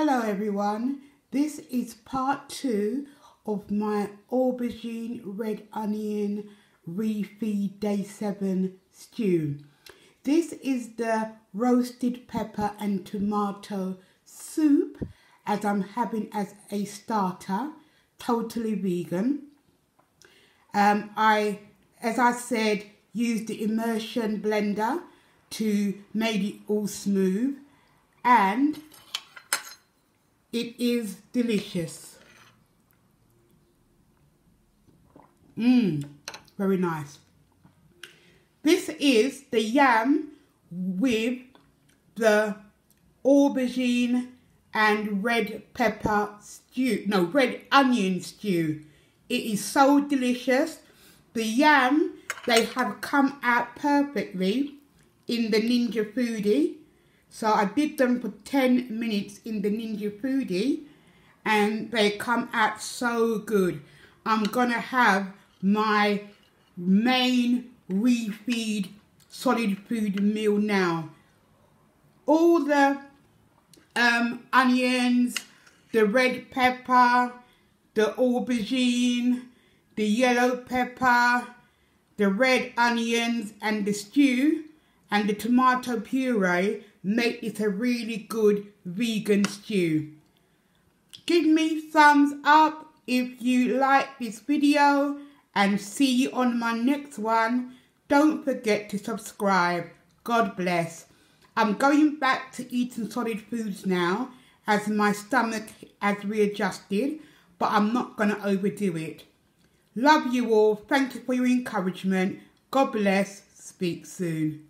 Hello everyone, this is part two of my aubergine red onion refeed day seven stew. This is the roasted pepper and tomato soup as I'm having as a starter, totally vegan. Um, I, as I said, used the immersion blender to make it all smooth and it is delicious. Mmm, very nice. This is the yam with the aubergine and red pepper stew. No, red onion stew. It is so delicious. The yam, they have come out perfectly in the Ninja Foodi. So I did them for 10 minutes in the Ninja Foodi and they come out so good. I'm going to have my main refeed solid food meal now. All the um, onions, the red pepper, the aubergine, the yellow pepper, the red onions and the stew and the tomato puree make this a really good vegan stew. Give me thumbs up if you like this video and see you on my next one. Don't forget to subscribe. God bless. I'm going back to eating solid foods now as my stomach has readjusted, but I'm not going to overdo it. Love you all. Thank you for your encouragement. God bless. Speak soon.